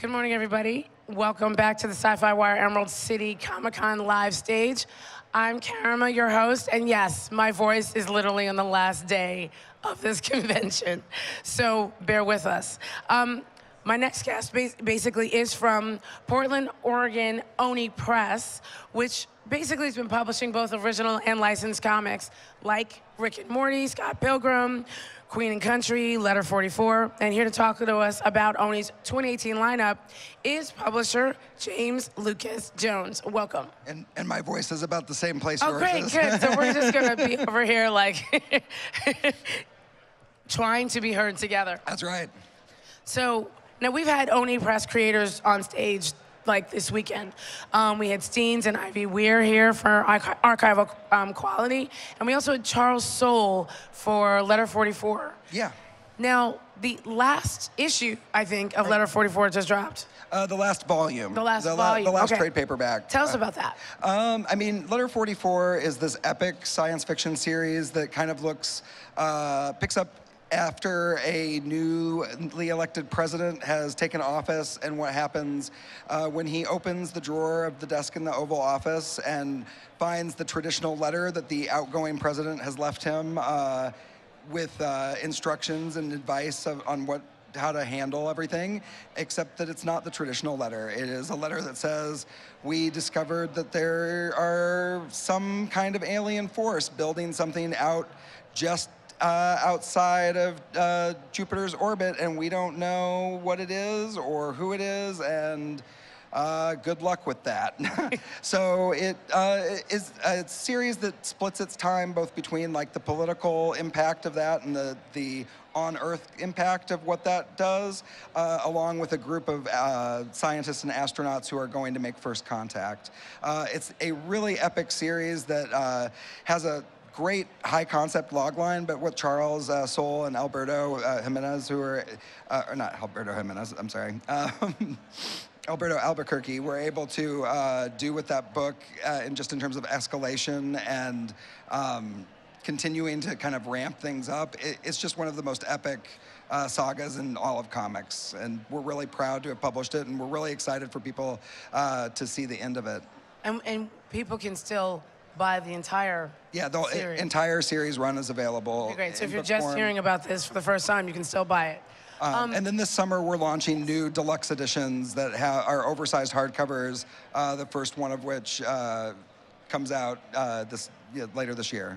Good morning, everybody. Welcome back to the SYFY WIRE Emerald City Comic Con live stage. I'm Karama, your host, and yes, my voice is literally on the last day of this convention, so bear with us. Um, my next guest basically is from Portland, Oregon, Oni Press, which basically has been publishing both original and licensed comics like Rick and Morty, Scott Pilgrim, Queen and Country, Letter 44. And here to talk to us about Oni's 2018 lineup is publisher James Lucas Jones. Welcome. And, and my voice is about the same place Oh, great, is. good. So we're just gonna be over here like trying to be heard together. That's right. So now we've had Oni Press creators on stage like this weekend. Um, we had Steenz and Ivy Weir here for archi- archival um, quality, and we also had Charles Soule for Letter 44. Yeah. Now, the last issue, I think, of Letter 44 just dropped. Uh, the last volume. The last la- volume, the last okay. trade paperback. Tell us Uh, about that. Um, I mean, Letter 44 is this epic science fiction series that kind of looks, uh, picks up after a newly elected president has taken office and what happens uh, when he opens the drawer of the desk in the Oval Office and finds the traditional letter that the outgoing president has left him uh, with uh, instructions and advice of, on what how to handle everything, except that it's not the traditional letter. It is a letter that says, We discovered that there are some kind of alien force building something out just uh, outside of uh, Jupiter's orbit, and we don't know what it is or who it is, and uh, good luck with that. so it uh, is a series that splits its time both between like the political impact of that and the the on Earth impact of what that does, uh, along with a group of uh, scientists and astronauts who are going to make first contact. It's a really epic series that has a great high concept logline, but with Charles uh, and Alberto uh, Jimenez, who are, uh, or not Alberto Jimenez, I'm sorry. Um, Alberto Albuquerque were able to uh, do with that book, uh, in just in terms of escalation and um, continuing to kind of ramp things up. It, it's just one of the most epic uh, sagas in all of comics, and we're really proud to have published it, and we're really excited for people uh, to see the end of it. And, and people can still buy the entire Yeah, the series. entire series run is available. Okay, great. So if you're just form. hearing about this for the first time, you can still buy it. Um, and then this summer, we're launching new deluxe editions that ha- are oversized hardcovers. Uh, the first one of which uh, comes out uh, this yeah, later this year.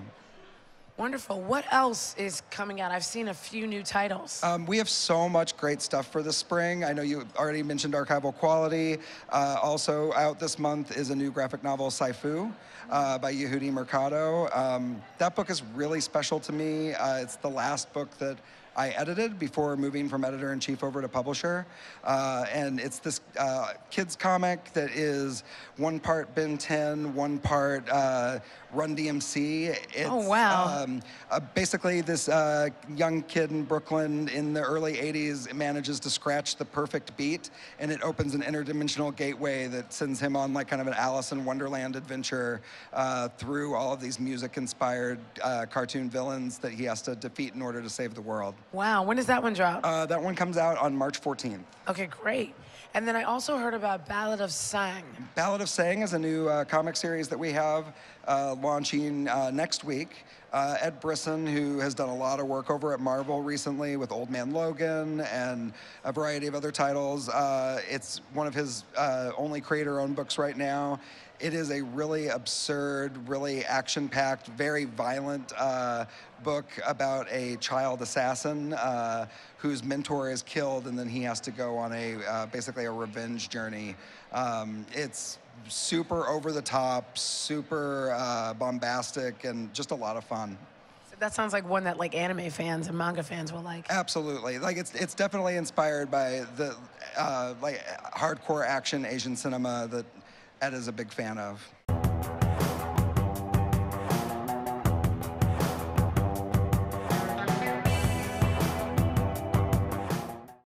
Wonderful. What else is coming out? I've seen a few new titles. Um, we have so much great stuff for the spring. I know you already mentioned archival quality. Uh, also out this month is a new graphic novel, Sci-Fu, uh, by Yehudi Mercado. Um, that book is really special to me. Uh, it's the last book that I edited before moving from editor in chief over to publisher. Uh, and it's this uh, kids comic that is one part Ben 10, one part uh, Run DMC. It's, Oh, wow. um, uh, basically, this uh, young kid in Brooklyn in the early 80s manages to scratch the perfect beat, and it opens an interdimensional gateway that sends him on like kind of an Alice in Wonderland adventure uh, through all of these music-inspired uh, cartoon villains that he has to defeat in order to save the world. Wow. When does that one drop? Uh, that one comes out on March 14th. okay, great. And then I also heard about Ballad of Sang. Ballad of Sang is a new uh, comic series that we have uh, launching uh, next week. Uh, Ed Brisson, who has done a lot of work over at Marvel recently with Old Man Logan and a variety of other titles, uh, it's one of his uh, only creator-owned books right now. It is a really absurd, really action-packed, very violent uh, book about a child assassin uh, whose mentor is killed, and then he has to go on a uh, basically a revenge journey. Um, it's super over the top, super uh, bombastic, and just a lot of fun. That sounds like one that like anime fans and manga fans will like. Absolutely, like it's it's definitely inspired by the uh, like hardcore action Asian cinema that Ed is a big fan of.